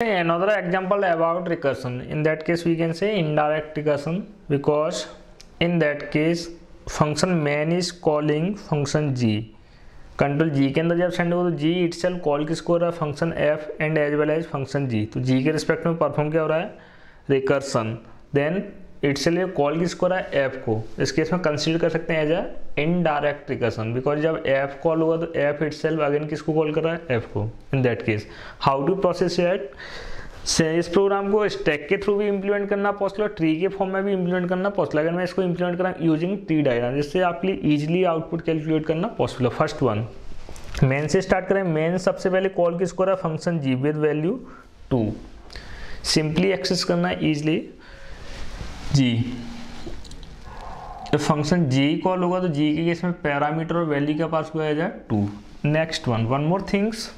another example about recursion in that case we can say indirect recursion because in that case function main is calling function g control g के अंदर जब send ho तो जी it call हो रहा है function F and as well as function G तो G के respect में परफॉर्म क्या हो रहा है recursion then itself call किसको रहा है? एफ़ को। इस केस में कंसिडर कर सकते हैं as a indirect recursion because जब एफ़ कॉल होगा तो एफ़ इट सेल्फ अगेन किसको कॉल कर रहा है? एफ़ को। In that case how to process it इस प्रोग्राम को स्टैक के थ्रू भी इंप्लीमेंट करना पॉसिबल और ट्री के फॉर्म में भी इंप्लीमेंट करना पॉसिबल अगर मैं इसको इंप्लीमेंट करा यूजिंग ट्री डायग्राम जिससे आपके लिए आउटपुट कैलकुलेट करना पॉसिबल है फ़र्स्ट वन मेन से स्टार्ट करें। मेन सबसे पहले कॉल किसको रहा function g with value two simply access करना है इजिली जी जब फ़ंक्शन जी कॉल होगा तो जी के केस में पैरामीटर और वैल्यू के पास हुआ जाए to next one one more things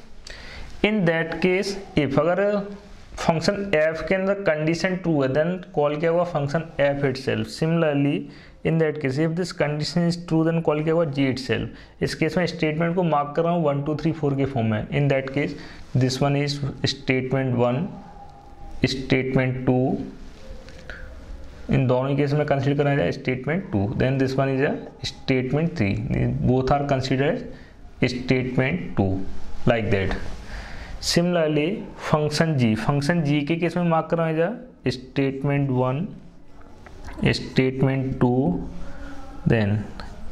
in that case if अगर फ़ंक्शन एफ़ के अंदर कंडीशन ट्रू है देन कॉल किया हुआ function f itself similarly in that case if this condition is true then call किया हुआ जी इट सेल्फ इस case में स्टेटमेंट को मार्क कर रहा हूँ. वन टू थ्री फोर के फॉर्म में. In that case this one is statement one statement two इन दोनों केस में कंसिडर करा जाए statement two then this one is a statement three both are considered statement two like that similarly function g function g के case में mark करवाया जाए statement one statement two then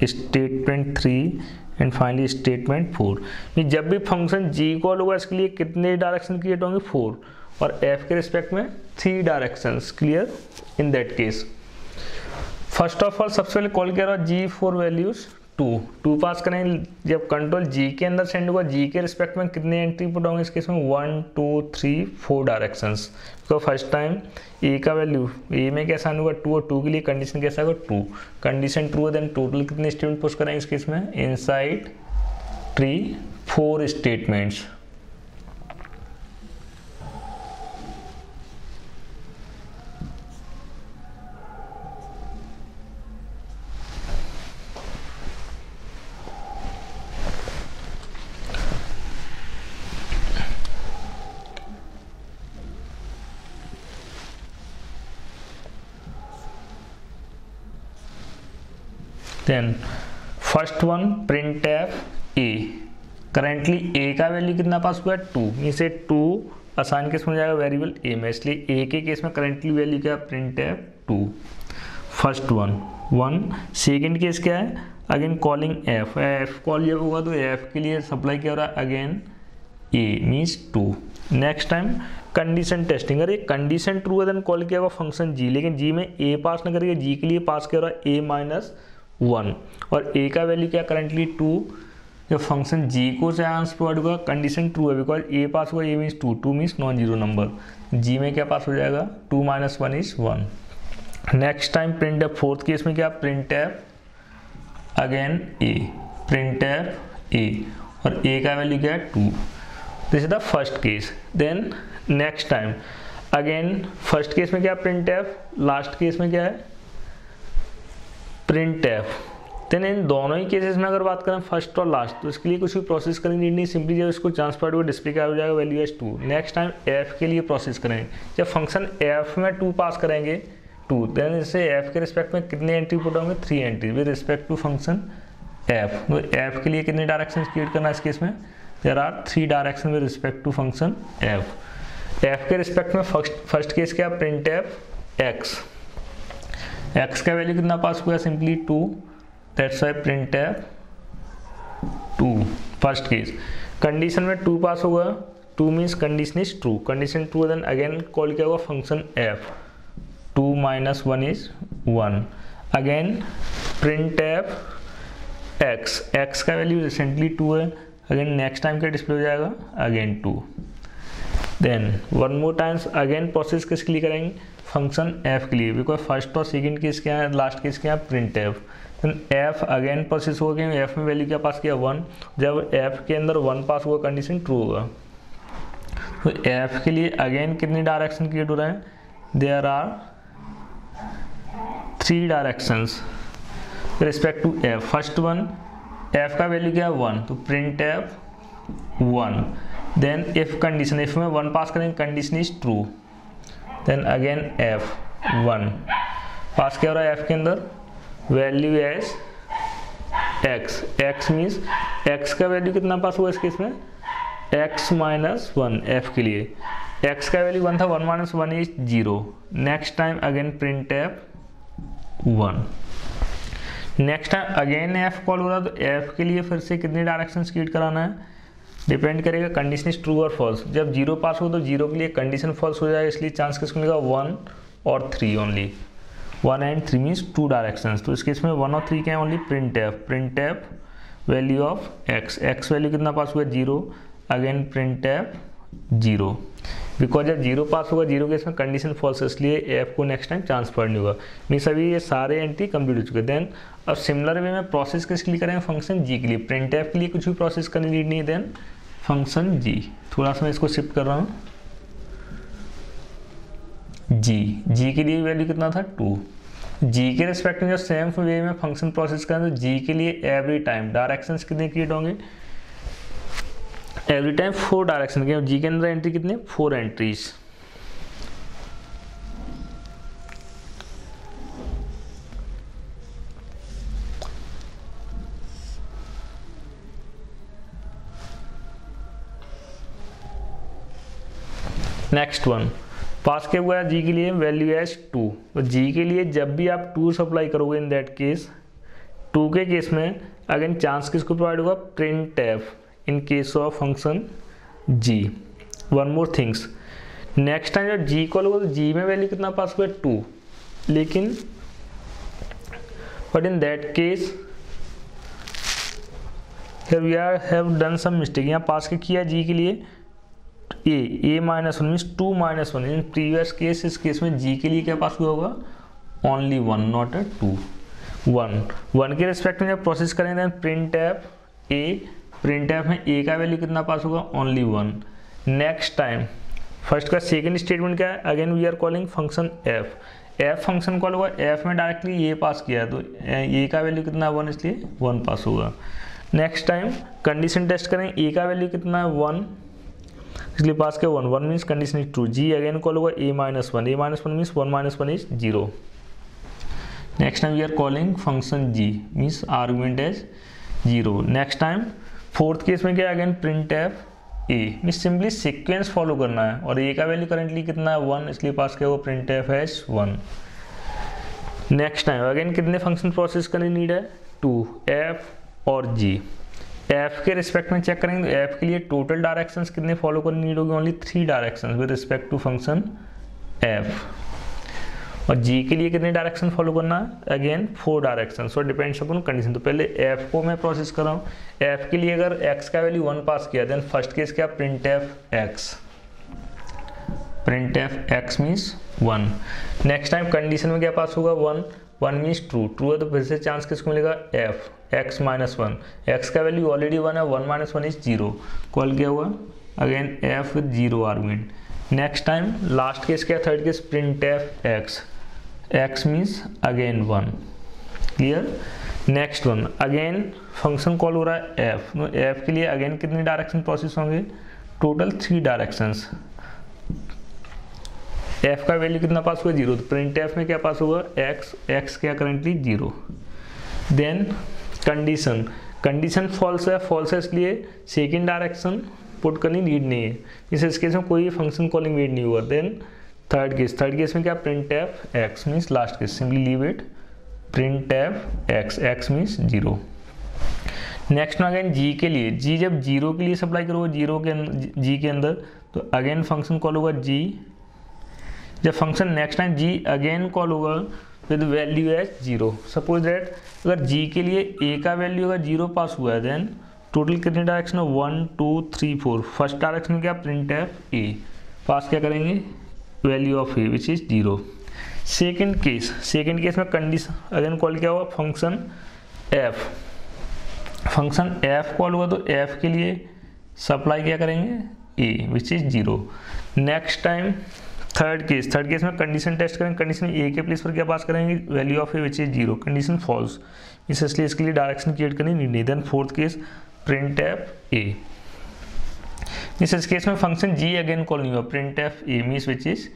statement three and finally statement four जब भी function g call होगा इसके लिए कितने डायरेक्शन क्रिएट होंगे? फोर और एफ़ के रिस्पेक्ट में three direction clear in that case first of all सबसे पहले कॉल किया g for values two two pass करें, जब कंट्रोल जी के अंदर सेंड होगा जी के रिस्पेक्ट में कितने एंट्री पुट होंगे इस केस में? One two three four directions तो फ़र्स्ट टाइम ए का वैल्यू ए में कैसा होगा टू और टू के लिए कंडीशन कैसा होगा टू कंडीशन ट्रू है देन टोटल कितने स्टेटमेंट पुश करेंगे इस केस में? Inside tree four statements then first one printf a currently a का वैल्यू कितना पास हुआ है? टू मीन से टू आसान केस में जाएगा वेरिएबल ए में। इसलिए ए के केस में करेंटली वैल्यू क्या है? Printf two first one one second case क्या है? Again calling f f call जब होगा तो एफ़ के लिए सप्लाई क्या हो रहा है? Again a means two next time condition testing अरे कंडीशन ट्रू है देन कॉल किया होगा फ़ंक्शन जी लेकिन जी में ए पास ना करिए जी के लिए पास क्या हो रहा है? A minus one. और ए का वैल्यू क्या करेंटली टू जब फ़ंक्शन जी को से आंसर प्रोवाइड होगा कंडीशन ट्रू है बिकॉज़ ए पास हुआ a means two two means non zero number g में क्या पास हो जाएगा? Two minus one is one next time printf fourth case में क्या? Printf again a printf a और ए का वैल्यू क्या? है two this is the first case then next time again first case में क्या? प्रिंट एफ़ लास्ट केस में क्या है? प्रिंट एफ़ देन इन दोनों ही केसेस में अगर बात करें फ़र्स्ट और लास्ट तो इसके लिए कुछ भी प्रोसेस करनी नीड नहीं सिंपली जब इसको ट्रांसफ़र हुआ डिस्प्ले क्या हो जाएगा value as two next time f के लिए प्रोसेस करेंगे जब फ़ंक्शन एफ़ में टू पास करेंगे टू देन इसे एफ़ के रिस्पेक्ट में कितने एंट्री पुट होंगे? Three entry with respect to function f तो एफ़ के लिए कितने डायरेक्शन क्रिएट करना है इस केस में? There are three direction with respect to function f f के रिस्पेक्ट में फ़र्स्ट फ़र्स्ट केस क्या? प्रिंट एफ़ एक्स एक्स का वैल्यू कितना पास हुआ? Simply two that's why printf two first case condition में टू पास होगा two means condition is true condition true then again call किया हुआ function f two minus one is one again printf x x का value recently two है. Again next time क्या display हो जाएगा? Again two then one more times again process किसके लिए करेंगे? फ़ंक्शन एफ़ के लिए बिकॉज़ फ़र्स्ट और सेकेंड केस क्या है लास्ट केस क्या है printf f again process होगा कि एफ़ में वैल्यू क्या पास किया? वन जब एफ़ के अंदर वन पास हुआ कंडीशन ट्रू होगा। तो एफ़ के लिए अगेन कितने डायरेक्शन क्रिएट हो रहे हैं? There are three directions respect to f first one f का वैल्यू क्या है? वन तो printf one then if condition if में वन पास करेंगे condition is true then again f one pass क्या हो रहा है एफ़ के अंदर? Value as x x means x का वैल्यू कितना पास हुआ इस केस में एक्स माइनस वन एफ़ के लिए। एक्स का वैल्यू वन था one minus one is zero next time again printf one next time again f call हो रहा तो एफ़ के लिए फिर से कितनी डायरेक्शन स्कीट कराना है? डिपेंड करेगा कंडीशन इज़ ट्रू और फॉल्स जब ज़ीरो पास हो तो ज़ीरो के लिए कंडीशन फॉल्स हो जाएगा, इसलिए चांस किसको मिलेगा? वन और three only one and three means two direction तो इस केस में वन और थ्री क्या है? Only printf printf value of x x value कितना पास हुआ? Zero again printf zero because जब ज़ीरो पास होगा ज़ीरो के इसमें कंडीशन फॉल्स इसलिए एफ़ को नेक्स्ट टाइम ट्रांसफ़र नहीं होगा। मीन्स अभी ये सारे एंट्री कंप्लीट हो चुके देन अब सिमिलर वे में प्रोसेस किसके लिए करेंगे? फ़ंक्शन जी के लिए। प्रिंट एफ़ के लिए कुछ भी प्रोसेस करने नीड नहीं देन फ़ंक्शन जी थोड़ा सा मैं इसको शिफ्ट कर रहा हूँ। जी जी के लिए वैल्यू कितना था? टू जी के रिस्पेक्ट में जब सेम वे में फ़ंक्शन प्रोसेस करें तो जी के लिए एवरी टाइम डायरेक्शन कितने क्रिएट होंगे? एवरी टाइम फोर डायरेक्शन के जी के अंदर एंट्री कितने? Four entries next one pass के हुआ है जी के लिए वैल्यू एज टू तो जी के लिए जब भी आप टू सप्लाई करोगे इन दैट केस टू के केस में अगेन चांस किसको प्रोवाइड होगा? Printf in case of function g. One more things. Next time जब जी कॉल होगा तो जी में वैल्यू कितना पास हुआ? टू लेकिन but in that case we are have done some mistake यहाँ पास के किया जी के लिए A A minus one means two minus one in previous case इस केस में जी के लिए क्या पास हुआ होगा? Only one not A two one one के रिस्पेक्ट में जब प्रोसेस करेंगे printf A printf में ए का वैल्यू कितना पास होगा? Only one next time first का सेकेंड स्टेटमेंट क्या है? Again we are calling function f f function call होगा एफ़ में डायरेक्टली ए पास किया तो ए का वैल्यू कितना वन इसलिए वन पास होगा. नेक्स्ट टाइम कंडीशन टेस्ट करें ए का वैल्यू कितना है? वन इसलिए पास किया one one means condition is true g again call होगा a minus one a minus one means one minus one is zero next time we are calling function g means argument as zero next time fourth case में क्या again printf a mean simply sequence follow करना है। और ए का value currently कितना है? One इसलिए pass क्या होगा printf S one next time again कितने फ़ंक्शन प्रोसेस करने नीड है? टू एफ़ और जी एफ़ के रिस्पेक्ट में चेक करेंगे तो एफ़ के लिए टोटल डायरेक्शंस कितने फॉलो करने नीड होगी? Only three directions with respect to function F और जी के लिए कितने डायरेक्शन फॉलो करना? Again four direction so depends upon condition तो पहले एफ़ को मैं प्रोसेस कर रहा हूँ। एफ़ के लिए अगर एक्स का वैल्यू वन पास किया देन फ़र्स्ट केस क्या? Printf x printf x means one next time condition में क्या पास होगा? One one means true true है तो फिर से चांस किसको मिलेगा? F x minus one x का वैल्यू ऑलरेडी वन है one minus one is zero call क्या हुआ? Again f with zero argument next time last case क्या? Third case printf x x means again one clear next one again function call हो रहा है f f के लिए again कितने direction process होंगे? टोटल थ्री डायरेक्शंस f का value कितना पास हुआ? ज़ीरो तो प्रिंट एफ़ में क्या पास हुआ? एक्स एक्स क्या currently zero then condition condition false है फॉल्स है इसलिए सेकेंड डायरेक्शन पुट करनी नीड नहीं है। इस केस में कोई फ़ंक्शन कॉलिंग नीड नहीं हुआ। Then third case third case में क्या? Printf x means last case simply leave it printf x x means zero next में अगेन जी के लिए। जी जब ज़ीरो के लिए सप्लाई करोगे ज़ीरो के जी के अंदर तो अगेन फ़ंक्शन कॉल होगा जी जब function next time G again call होगा with value as zero suppose that अगर जी के लिए ए का वैल्यू अगर ज़ीरो पास हुआ है देन टोटल कितने डायरेक्शन है? One two three four first direction क्या प्रिंट एफ़ ए पास क्या करेंगे? Value of a which is zero second case second case में कंडीशन अगेन कॉल क्या हुआ? Function f function f call हुआ तो एफ़ के लिए सप्लाई क्या करेंगे? A which is zero next time third case third case में कंडीशन टेस्ट करेंगे कंडीशन ए के प्लेस पर क्या पास करेंगे? Value of a which is zero condition false is इसलिए इसके लिए डायरेक्शन क्रिएट करनी नहीं then fourth case printf a इस केस में फ़ंक्शन जी अगेन कॉल नहीं हुआ। Printf a means which is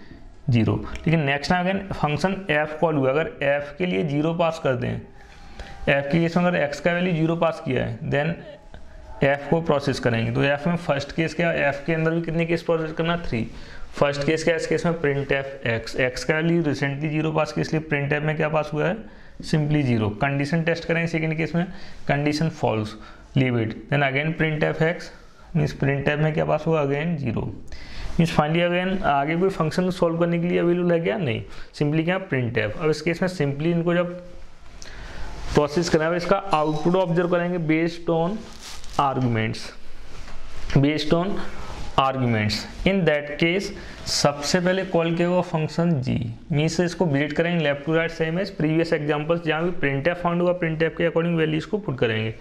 zero लेकिन next again function f call हुआ। अगर एफ़ के लिए ज़ीरो पास कर दें एफ़ के केस में अगर एक्स का वैल्यू ज़ीरो पास किया है देन एफ़ को प्रोसेस करेंगे। तो एफ़ में फ़र्स्ट केस क्या एफ़ के अंदर भी कितने केस प्रोसेस करना? थ्री फ़र्स्ट केस क्या है? इस केस में प्रिंट एफ़ एक्स एक्स का वैल्यू रिसेंटली ज़ीरो पास किया, इसलिए प्रिंट एफ़ में क्या पास हुआ है? सिंपली ज़ीरो कंडीशन टेस्ट करेंगे सेकेंड केस में condition false leave it then again printf x means printf में क्या पास हुआ? Again zero means finally again आगे कोई फ़ंक्शन सॉल्व करने के लिए अवेलेबल है क्या? नहीं. सिंपली क्या? प्रिंट एफ़ अब इस केस में सिंपली इनको जब प्रोसेस करना है इसका आउटपुट ऑब्ज़र्व करेंगे based on arguments based on arguments in that case सबसे पहले कॉल किया हुआ फ़ंक्शन जी मीन्स इसको बिल्ड करेंगे left to right same as previous examples जहाँ भी प्रिंट एफ़ फाउंड हुआ प्रिंट एफ़ के अकॉर्डिंग वैल्यूज़ को पुट करेंगे।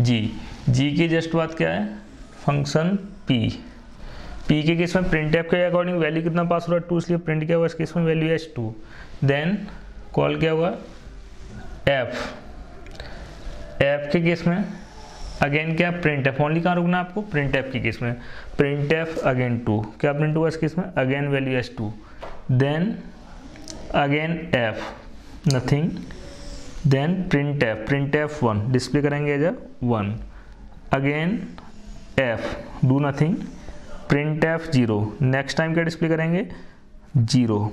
जी जी की जस्ट बात क्या है? फ़ंक्शन पी पी के केस में प्रिंट एफ़ के अकॉर्डिंग वैल्यू कितना पास हो रहा है टू इसलिए प्रिंट किया हुआ इस केस में value h two then call किया हुआ एफ़ एफ़ के केस में अगेन क्या प्रिंट एफ़ ओनली कहाँ रुकना आपको? प्रिंट एफ़ की केस में। प्रिंट एफ़ अगेन टू क्या प्रिंट हुआ इस केस में? Again value as two then again f nothing then printf printf one display करेंगे as a one again f do nothing printf zero next time क्या display करेंगे? Zero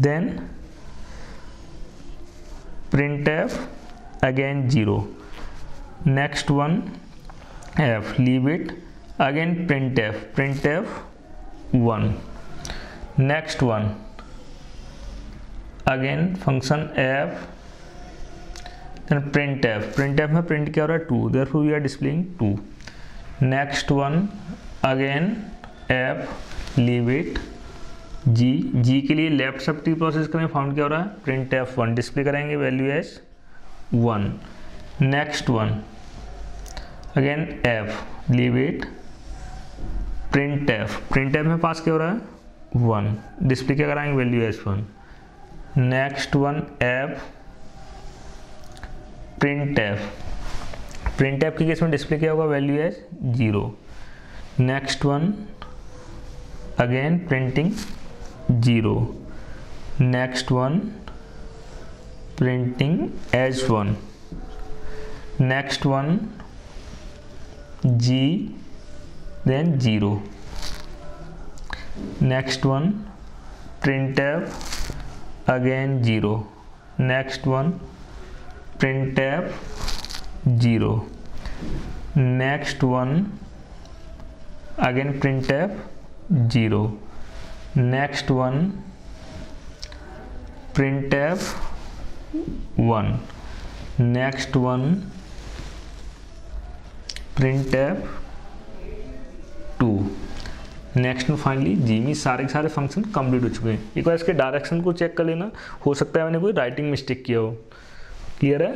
then printf again zero next one f leave it again printf printf one next one again function f then printf printf में print क्या हो रहा है? Two there we are displaying two next one again f leave it g g के लिए left सब T process करें found क्या हो रहा है? प्रिंट एफ़ वन डिस्प्ले करेंगे value as one next one. Again, f. Leave it. Print f. Print f में पास क्या हो रहा है? वन डिस्प्ले क्या कराएँगे value as one next one f printf printf के केस में डिस्प्ले क्या होगा? Value as zero next one again printing zero next one printing as one next one. G. Then 0 next one. Printf. Again 0 next one. Printf. 0 next one. Again printf. 0 next one. Printf. 1 next one printf two next में finally g मी सारे के सारे function complete हो चुके हैं। एक बार इसके डायरेक्शन को चेक कर लेना। हो सकता है मैंने कोई राइटिंग मिस्टेक किया हो। क्लियर है?